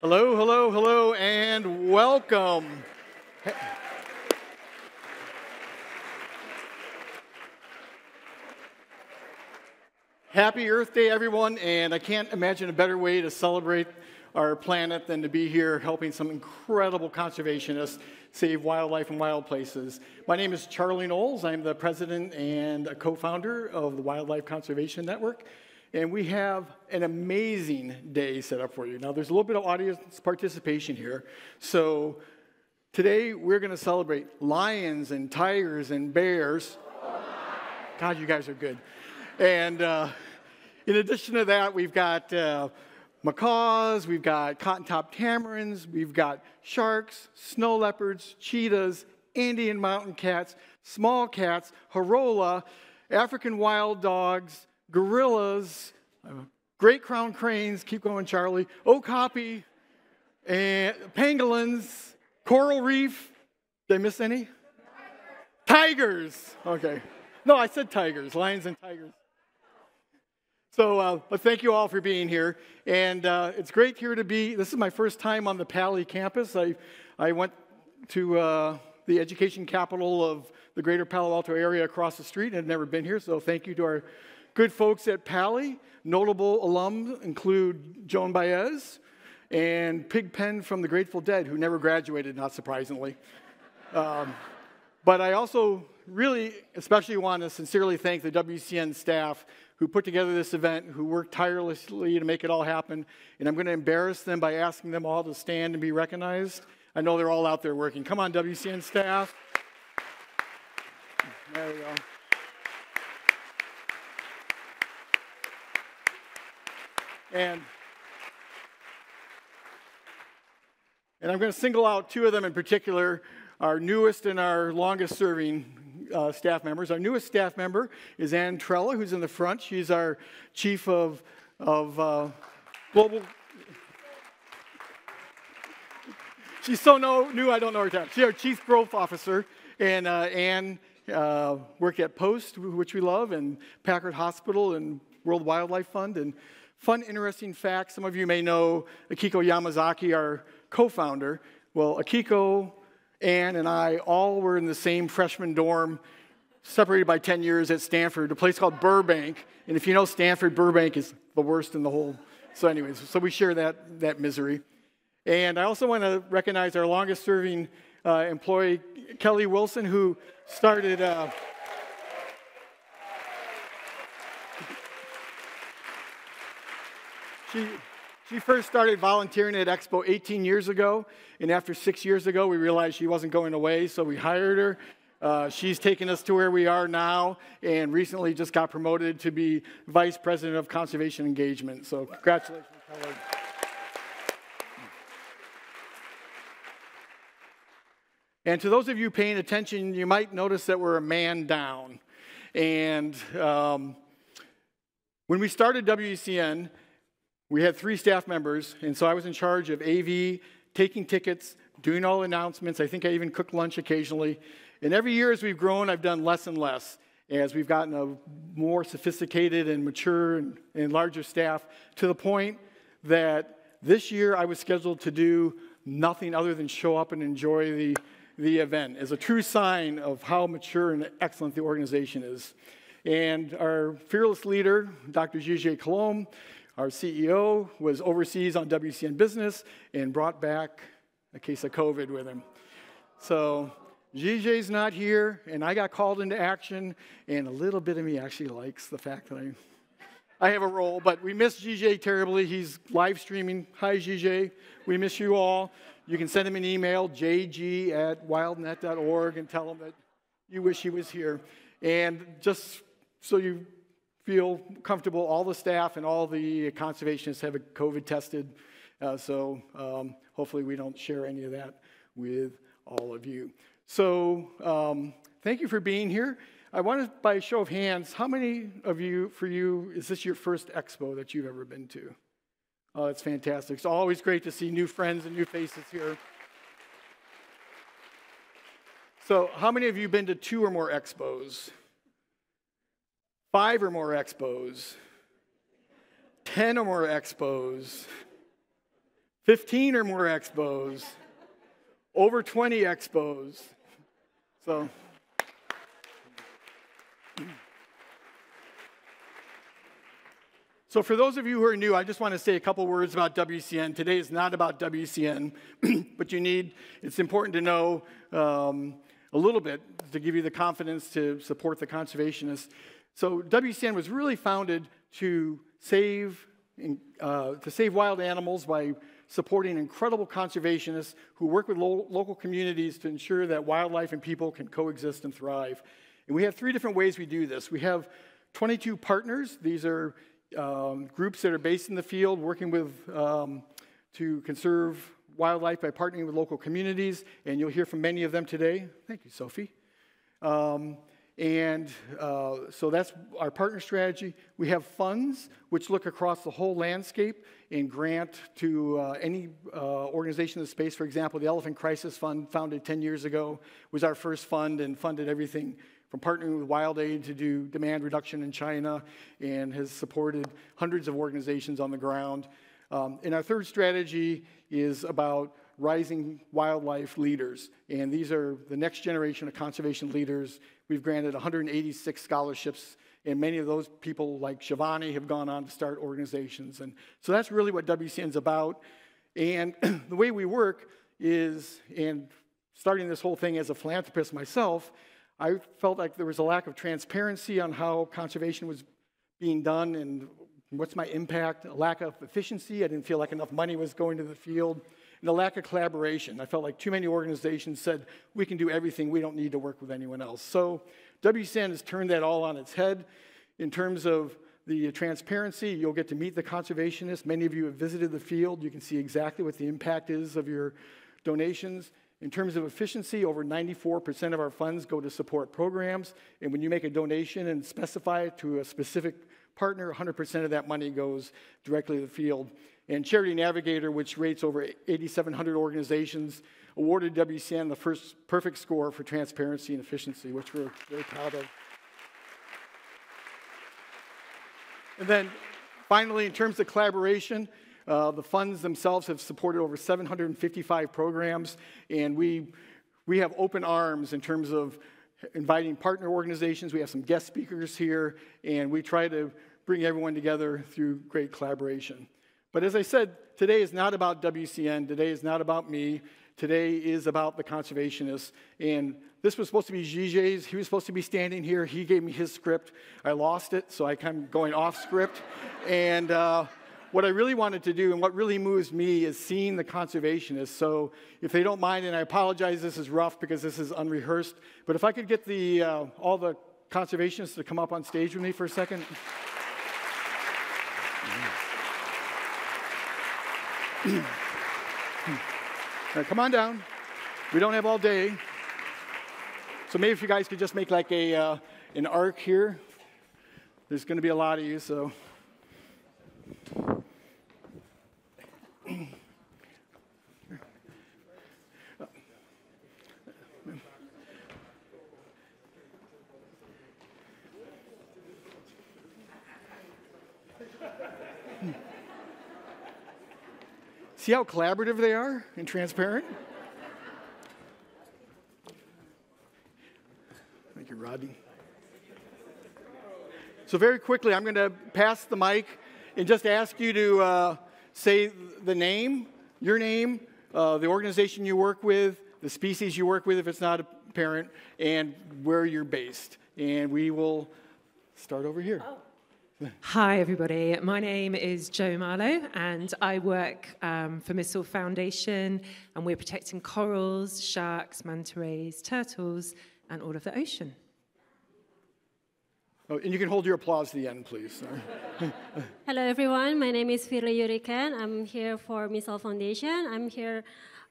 Hello, hello, hello, and welcome. Happy Earth Day, everyone, and I can't imagine a better way to celebrate our planet than to be here helping some incredible conservationists save wildlife and wild places. My name is Charlie Knowles. I'm the president and a co founder of the Wildlife Conservation Network and we have an amazing day set up for you. Now, there's a little bit of audience participation here. So, today we're going to celebrate lions and tigers and bears. God, you guys are good. And uh, in addition to that, we've got uh, macaws, we've got cotton top tamarins, we've got sharks, snow leopards, cheetahs, Andean mountain cats, small cats, hirola, African wild dogs, gorillas, great crown cranes, keep going, Charlie, okapi, and pangolins, coral reef. Did I miss any? Tigers. Okay. No, I said tigers, lions and tigers. So, uh, but thank you all for being here. And uh, it's great here to be. This is my first time on the Paly campus. I, I went to uh, the education capital of the greater Palo Alto area across the street and had never been here. So, thank you to our Good folks at Paly, notable alums include Joan Baez and Pigpen from the Grateful Dead, who never graduated, not surprisingly. Um, but I also really, especially want to sincerely thank the WCN staff who put together this event, who worked tirelessly to make it all happen. And I'm going to embarrass them by asking them all to stand and be recognized. I know they're all out there working. Come on, WCN staff. There we go. And, and I'm going to single out two of them in particular our newest and our longest serving uh, staff members. Our newest staff member is Ann Trella, who's in the front. She's our chief of, of uh, global. She's so no, new, I don't know her time. She's our chief growth officer. And uh, Ann uh, worked at Post, which we love, and Packard Hospital and World Wildlife Fund. And Fun, interesting fact some of you may know Akiko Yamazaki, our co founder. Well, Akiko, Ann, and I all were in the same freshman dorm, separated by 10 years at Stanford, a place called Burbank. And if you know Stanford, Burbank is the worst in the whole. So, anyways, so we share that, that misery. And I also want to recognize our longest serving uh, employee, Kelly Wilson, who started. Uh, She, she first started volunteering at Expo 18 years ago, and after six years ago, we realized she wasn't going away, so we hired her. Uh, she's taken us to where we are now, and recently just got promoted to be Vice President of Conservation Engagement. So, congratulations, Kelly. And to those of you paying attention, you might notice that we're a man down. And um, when we started WCN, we had three staff members, and so I was in charge of AV, taking tickets, doing all announcements. I think I even cooked lunch occasionally. And every year as we've grown, I've done less and less as we've gotten a more sophisticated and mature and, and larger staff to the point that this year I was scheduled to do nothing other than show up and enjoy the, the event as a true sign of how mature and excellent the organization is. And our fearless leader, Dr. Gigi Collomb, our CEO was overseas on WCN business and brought back a case of COVID with him. So GJ's not here, and I got called into action, and a little bit of me actually likes the fact that I, I have a role, but we miss GJ terribly. He's live streaming. Hi, GJ. We miss you all. You can send him an email, jg at wildnet.org, and tell him that you wish he was here. And just so you feel comfortable. All the staff and all the conservationists have a COVID tested, uh, so um, hopefully we don't share any of that with all of you. So um, thank you for being here. I wanted, by a show of hands, how many of you, for you, is this your first expo that you've ever been to? Oh, that's fantastic. It's always great to see new friends and new faces here. So, how many of you have been to two or more expos? Five or more expos, 10 or more expos, 15 or more expos, over 20 expos. So, So, for those of you who are new, I just want to say a couple words about WCN. Today is not about WCN, but you need, it's important to know um, a little bit to give you the confidence to support the conservationists. So, WCN was really founded to save, uh, to save wild animals by supporting incredible conservationists who work with lo- local communities to ensure that wildlife and people can coexist and thrive. And we have three different ways we do this. We have 22 partners. These are um, groups that are based in the field working with um, to conserve wildlife by partnering with local communities, and you'll hear from many of them today. Thank you, Sophie. Um, and uh, so that's our partner strategy. We have funds which look across the whole landscape and grant to uh, any uh, organization in the space. For example, the Elephant Crisis Fund, founded 10 years ago, was our first fund and funded everything from partnering with WildAid to do demand reduction in China and has supported hundreds of organizations on the ground. Um, and our third strategy is about rising wildlife leaders. And these are the next generation of conservation leaders. We've granted 186 scholarships, and many of those people, like Shivani, have gone on to start organizations. And so that's really what WCN is about. And the way we work is, and starting this whole thing as a philanthropist myself, I felt like there was a lack of transparency on how conservation was being done and what's my impact, a lack of efficiency. I didn't feel like enough money was going to the field, and a lack of collaboration. I felt like too many organizations said, we can do everything, we don't need to work with anyone else. So WCN has turned that all on its head in terms of the transparency. You'll get to meet the conservationists. Many of you have visited the field. You can see exactly what the impact is of your donations. In terms of efficiency, over 94% of our funds go to support programs. And when you make a donation and specify it to a specific partner, 100% of that money goes directly to the field. And Charity Navigator, which rates over 8,700 organizations, awarded WCN the first perfect score for transparency and efficiency, which we're very proud of. And then finally, in terms of collaboration, uh, the funds themselves have supported over 755 programs, and we, we have open arms in terms of inviting partner organizations. We have some guest speakers here, and we try to bring everyone together through great collaboration. But as I said, today is not about WCN, today is not about me, today is about the conservationists. And this was supposed to be Gige's. He was supposed to be standing here. He gave me his script. I lost it, so I kind of going off script. And uh, what I really wanted to do and what really moves me is seeing the conservationists. So if they don't mind, and I apologize, this is rough because this is unrehearsed, but if I could get the, uh, all the conservationists to come up on stage with me for a second. now, come on down. We don't have all day. So maybe if you guys could just make like a, uh, an arc here. There's going to be a lot of you, so. See how collaborative they are and transparent? Thank you, Rodney. So, very quickly, I'm going to pass the mic and just ask you to uh, say the name, your name, uh, the organization you work with, the species you work with if it's not a parent, and where you're based. And we will start over here. Oh. Hi, everybody. My name is Jo Marlow, and I work um, for Misool Foundation, and we're protecting corals, sharks, manta rays, turtles, and all of the ocean. Oh, and you can hold your applause to the end, please. Hello, everyone. My name is Firly Yuriken. I'm here for Misool Foundation. I'm here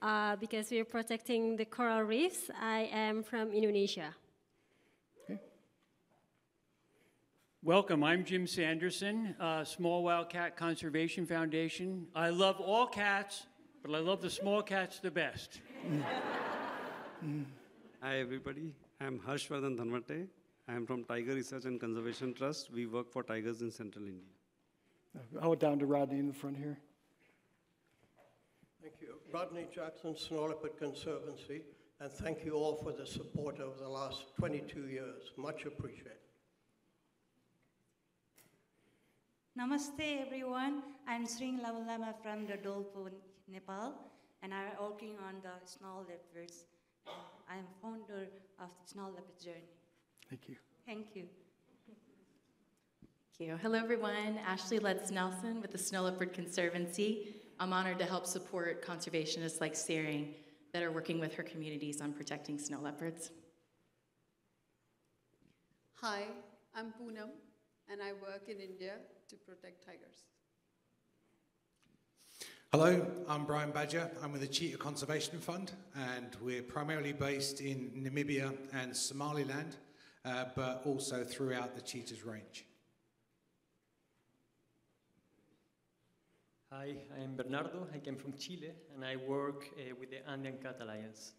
uh, because we're protecting the coral reefs. I am from Indonesia. Welcome, I'm Jim Sanderson, uh, Small Wildcat Conservation Foundation. I love all cats, but I love the small cats the best. Hi everybody, I'm Harshvardhan Dhanvate. I'm from Tiger Research and Conservation Trust. We work for tigers in central India. I'll down to Rodney in the front here. Thank you. Rodney Jackson, Snow Leopard Conservancy, and thank you all for the support over the last 22 years. Much appreciated. Namaste everyone. I'm Sring Lavalama from the Dolpo, Nepal, and I'm working on the snow leopards. I am founder of the Snow Leopard Journey. Thank you. Thank you. Thank you. Hello, everyone. Ashley Letts Nelson with the Snow Leopard Conservancy. I'm honored to help support conservationists like Searing that are working with her communities on protecting snow leopards. Hi, I'm Poonam, and I work in India to protect tigers. Hello, I'm Brian Badger. I'm with the Cheetah Conservation Fund, and we're primarily based in Namibia and Somaliland, uh, but also throughout the Cheetah's range. Hi, I'm Bernardo. I came from Chile and I work uh, with the Andean Cat Alliance.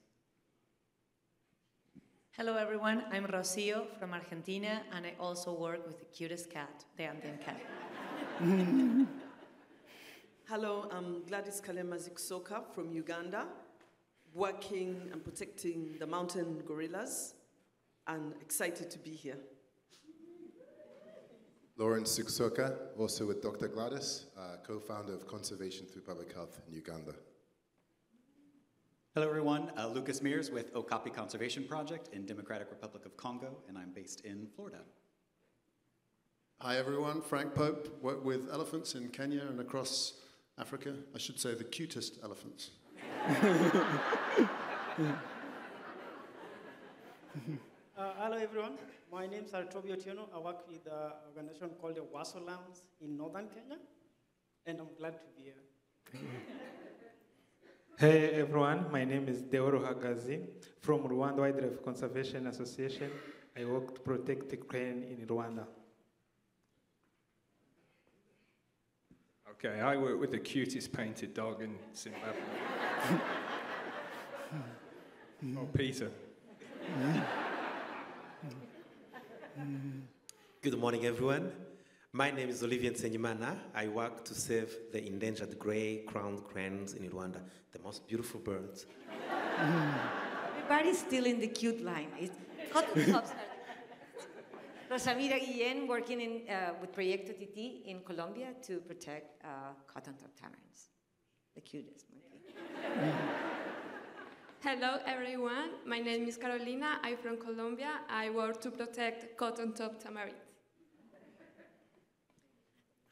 Hello, everyone. I'm Rocio from Argentina and I also work with the cutest cat, the Andean cat. Hello, I'm Gladys Kalema Zikusoka from Uganda, working and protecting the mountain gorillas and excited to be here. Lawrence Zikusoka, also with Dr. Gladys, uh, co-founder of Conservation Through Public Health in Uganda. Hello everyone, uh, Lucas Meers with Okapi Conservation Project in Democratic Republic of Congo, and I'm based in Florida. Hi everyone, Frank Pope, work with elephants in Kenya and across Africa. I should say the cutest elephants. Uh, hello everyone, my name is Artobi Otieno. I work with an organization called the Ewaso Lions in northern Kenya, and I'm glad to be here. Hey everyone, my name is Deoro Hagazi from Rwanda Wildlife Conservation Association. I work to protect the crane in Rwanda. Okay, I work with the cutest painted dog in Zimbabwe. oh, Peter. Good morning, everyone. My name is Olivier Nsengimana. I work to save the endangered gray crowned cranes in Rwanda, the most beautiful birds. Everybody's still in the cute line. It's cotton tops. Rosamira Guillen working in, uh, with Proyecto Titi in Colombia to protect uh, cotton top tamarins, the cutest monkey. Hello everyone, my name is Carolina, I'm from Colombia. I work to protect cotton top tamarind.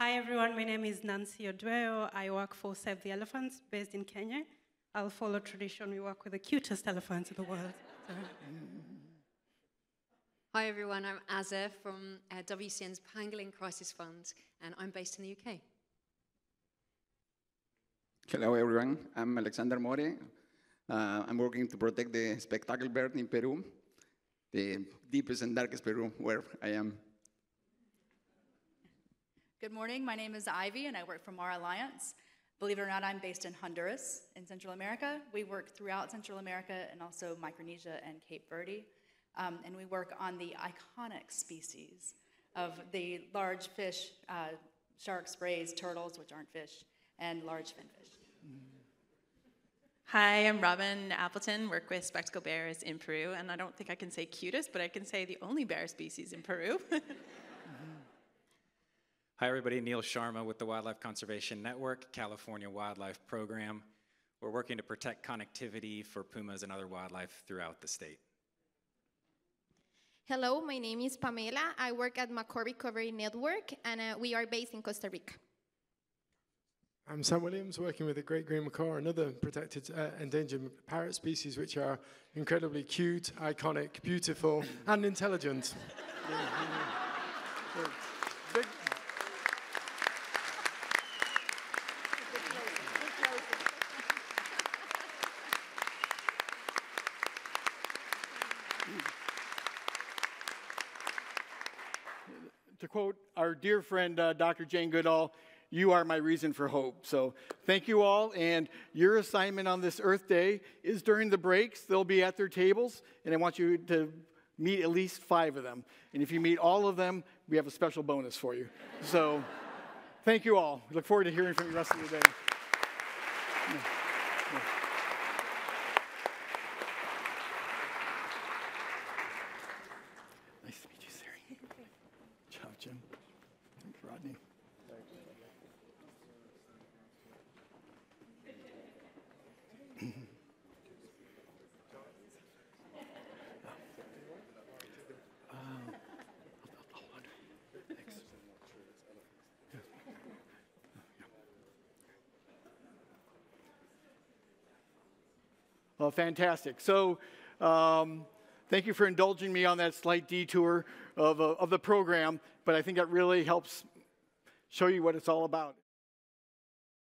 Hi everyone, my name is Nancy Odweo. I work for Save the Elephants based in Kenya. I'll follow tradition, we work with the cutest elephants in the world. So. Hi everyone, I'm Azza from uh, WCN's Pangolin Crisis Fund, and I'm based in the UK. Hello, everyone. I'm Alexander More. Uh, I'm working to protect the spectacle bird in Peru, the deepest and darkest Peru where I am. Good morning. My name is Ivy, and I work for MarAlliance. Believe it or not, I'm based in Honduras in Central America. We work throughout Central America and also Micronesia and Cape Verde. Um, and we work on the iconic species of the large fish, uh, sharks, rays, turtles, which aren't fish, and large finfish. Hi, I'm Robin Appleton, work with Spectacle Bears in Peru, and I don't think I can say cutest, but I can say the only bear species in Peru. Hi, everybody. Neil Sharma with the Wildlife Conservation Network, California Wildlife Program. We're working to protect connectivity for pumas and other wildlife throughout the state. Hello, my name is Pamela. I work at Macaw Recovery Network, and uh, we are based in Costa Rica. I'm Sam Williams, working with the Great Green Macaw, another protected uh, endangered parrot species, which are incredibly cute, iconic, beautiful, and intelligent. Big- to quote our dear friend uh, Dr. Jane Goodall, you are my reason for hope. So thank you all. And your assignment on this Earth Day is during the breaks. They'll be at their tables, and I want you to meet at least five of them. And if you meet all of them, we have a special bonus for you. So thank you all. We look forward to hearing from you the rest of the day. Um, well, fantastic. So, um, thank you for indulging me on that slight detour of, uh, of the program, but I think that really helps show you what it's all about.